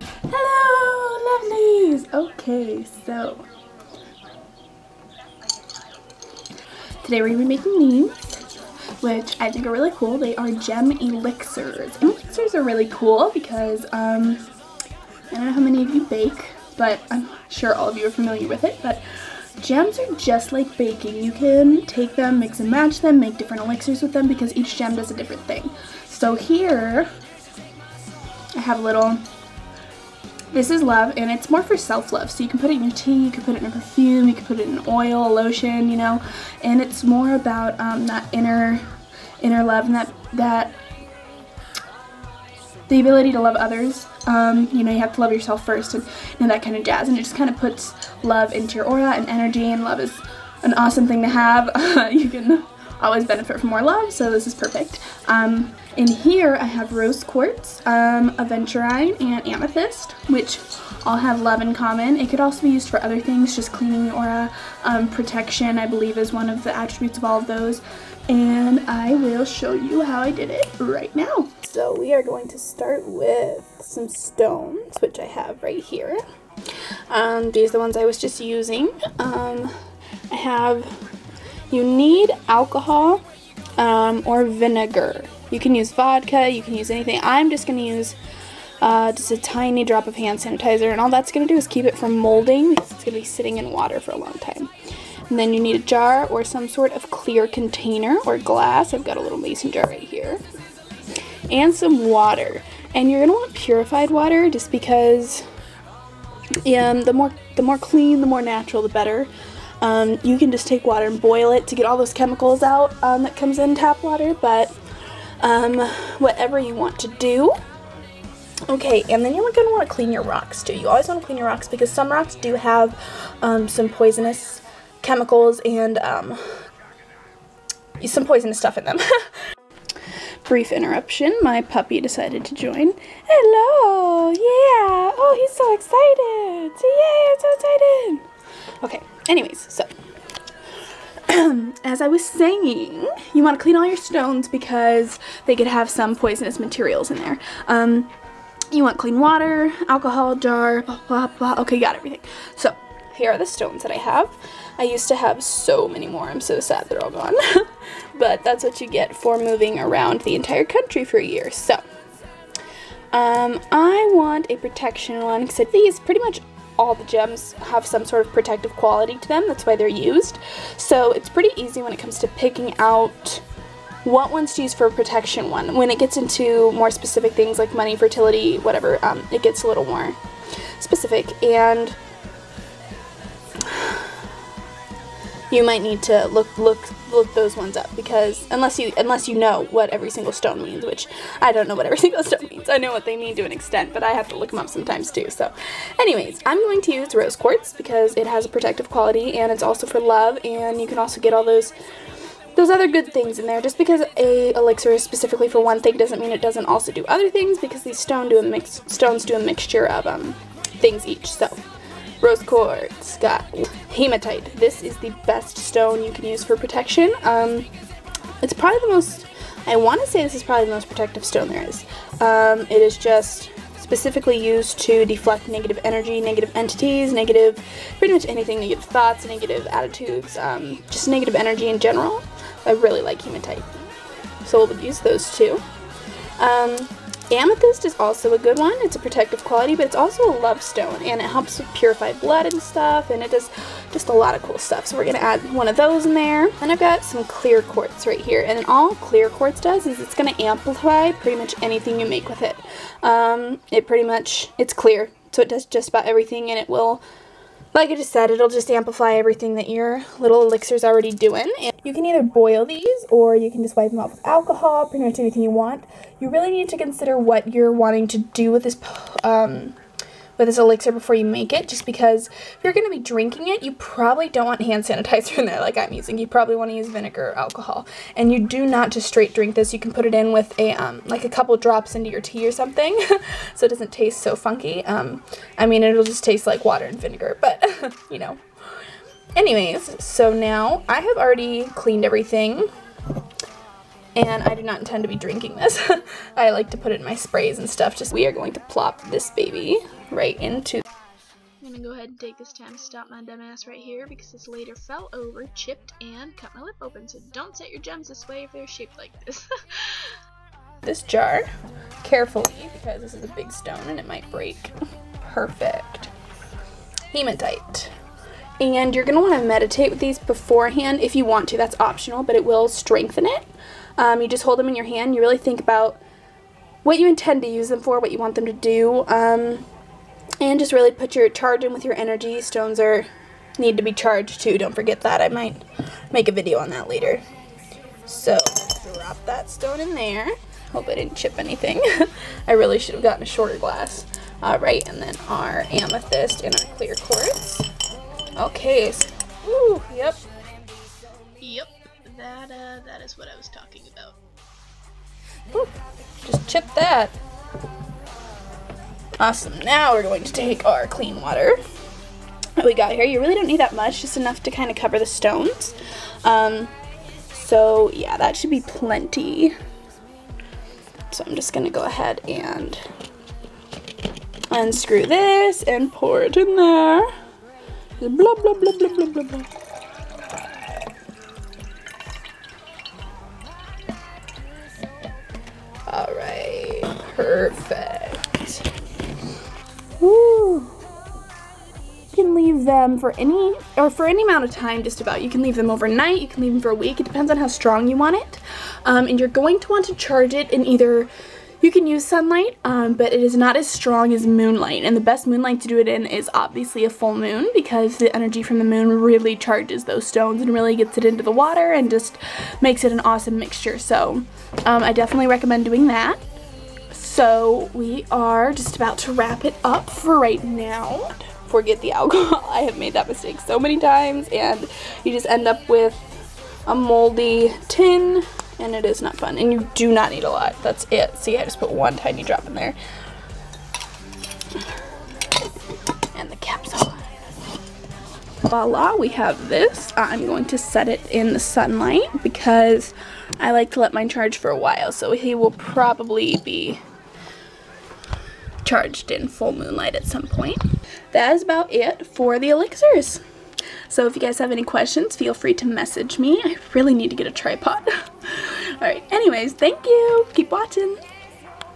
Hello, lovelies! Okay, so today we're to be making these, which I think are really cool. They are gem elixirs. And elixirs are really cool because um, I don't know how many of you bake, but I'm sure all of you are familiar with it, but gems are just like baking. You can take them, mix and match them, make different elixirs with them because each gem does a different thing. So here, I have a little this is love, and it's more for self-love. So you can put it in your tea, you can put it in a perfume, you can put it in oil, lotion, you know. And it's more about um, that inner, inner love and that that the ability to love others. Um, you know, you have to love yourself first, and, and that kind of jazz. And it just kind of puts love into your aura and energy. And love is an awesome thing to have. you can always benefit from more love, so this is perfect. Um, in here, I have rose quartz, um, aventurine, and amethyst, which all have love in common. It could also be used for other things, just cleaning the aura. Um, protection, I believe, is one of the attributes of all of those. And I will show you how I did it right now. So we are going to start with some stones, which I have right here. Um, these are the ones I was just using. Um, I have, you need alcohol um, or vinegar. You can use vodka, you can use anything. I'm just going to use uh, just a tiny drop of hand sanitizer, and all that's going to do is keep it from molding because it's going to be sitting in water for a long time. And then you need a jar or some sort of clear container or glass. I've got a little mason jar right here. And some water. And you're going to want purified water just because um, the more the more clean, the more natural, the better. Um, you can just take water and boil it to get all those chemicals out um, that comes in tap water, but um, whatever you want to do. Okay, and then you're going to want to clean your rocks too. You always want to clean your rocks because some rocks do have um, some poisonous chemicals and um, some poisonous stuff in them. Brief interruption, my puppy decided to join. Hello, yeah, oh, he's so excited. Yay, I'm so excited. Okay, anyways, so as I was saying, you want to clean all your stones because they could have some poisonous materials in there. Um, you want clean water, alcohol, jar, blah, blah, blah. Okay, got everything. So, here are the stones that I have. I used to have so many more. I'm so sad they're all gone. but that's what you get for moving around the entire country for a year. So, um, I want a protection one because these pretty much all the gems have some sort of protective quality to them. That's why they're used. So it's pretty easy when it comes to picking out what ones to use for a protection one. When it gets into more specific things like money, fertility, whatever, um, it gets a little more specific. And you might need to look look look those ones up because unless you unless you know what every single stone means, which I don't know what every single stone means. I know what they mean to an extent, but I have to look them up sometimes too. So, anyways, I'm going to use rose quartz because it has a protective quality and it's also for love, and you can also get all those those other good things in there. Just because a elixir is specifically for one thing doesn't mean it doesn't also do other things because these stone do a mix stones do a mixture of um things each. So rose quartz, got hematite. This is the best stone you can use for protection. Um, it's probably the most, I want to say this is probably the most protective stone there is. Um, it is just specifically used to deflect negative energy, negative entities, negative, pretty much anything, negative thoughts, negative attitudes, um, just negative energy in general. I really like hematite. So we'll use those two. Um, Amethyst is also a good one. It's a protective quality, but it's also a love stone, and it helps with purified blood and stuff, and it does just a lot of cool stuff. So we're going to add one of those in there. And I've got some clear quartz right here, and all clear quartz does is it's going to amplify pretty much anything you make with it. Um, it pretty much, it's clear, so it does just about everything, and it will like I just said, it'll just amplify everything that your little elixir's already doing. And you can either boil these or you can just wipe them off with alcohol, pretty much anything you want. You really need to consider what you're wanting to do with this um, with this elixir before you make it, just because if you're going to be drinking it, you probably don't want hand sanitizer in there like I'm using. You probably want to use vinegar or alcohol. And you do not just straight drink this. You can put it in with a um, like a couple drops into your tea or something so it doesn't taste so funky. Um, I mean, it'll just taste like water and vinegar, but, you know. Anyways, so now I have already cleaned everything and I do not intend to be drinking this. I like to put it in my sprays and stuff. Just we are going to plop this baby right into. I'm gonna go ahead and take this time to stop my dumb ass right here because this later fell over, chipped, and cut my lip open. So don't set your gems this way if they're shaped like this. this jar carefully because this is a big stone and it might break. Perfect. Hematite. And you're going to want to meditate with these beforehand if you want to. That's optional, but it will strengthen it. Um, you just hold them in your hand. You really think about what you intend to use them for, what you want them to do, um, and just really put your charge in with your energy. Stones are need to be charged too. Don't forget that. I might make a video on that later. So drop that stone in there. Hope I didn't chip anything. I really should have gotten a shorter glass. All right, and then our amethyst and our clear quartz. Okay. Ooh. Yep. That is what I was talking about. Ooh, just chip that. Awesome. Now we're going to take our clean water that we got here. You really don't need that much, just enough to kind of cover the stones. Um, so yeah, that should be plenty. So I'm just gonna go ahead and unscrew this and pour it in there. Blah, blah, blah, blah, blah, blah, blah. Them for any, or for any amount of time just about. You can leave them overnight, you can leave them for a week. It depends on how strong you want it. Um, and you're going to want to charge it in either you can use sunlight, um, but it is not as strong as moonlight. And the best moonlight to do it in is obviously a full moon because the energy from the moon really charges those stones and really gets it into the water and just makes it an awesome mixture. So um, I definitely recommend doing that. So we are just about to wrap it up for right now. Forget the alcohol. I have made that mistake so many times and you just end up with a moldy tin and it is not fun. And you do not need a lot. That's it. See, I just put one tiny drop in there. And the capsule. Voila, we have this. I'm going to set it in the sunlight because I like to let mine charge for a while. So he will probably be charged in full moonlight at some point. That is about it for the elixirs. So if you guys have any questions, feel free to message me. I really need to get a tripod. Alright, anyways, thank you. Keep watching.